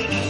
Round one.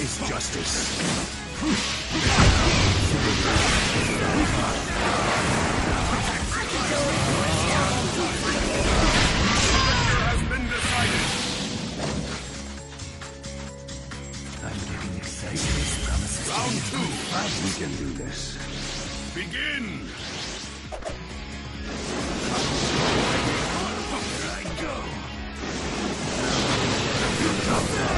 is justice. Has been decided. I'm getting excited. This promises Round two. we can do this. Begin. I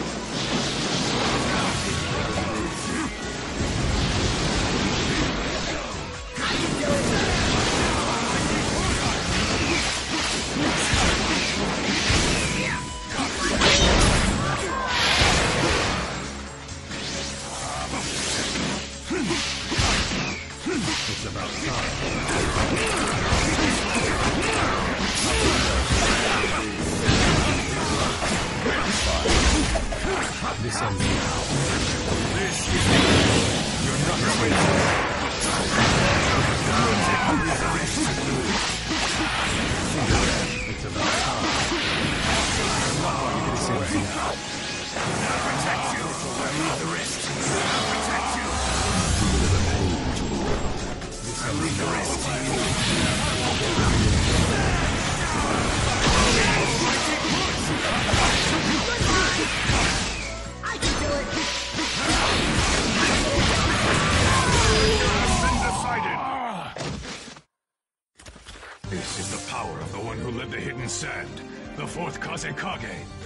This ends now. It's about time. This ends now. Protect you. I Leave the wrist. Protect you. I'll leave the wrist. Sand, the fourth Kazekage.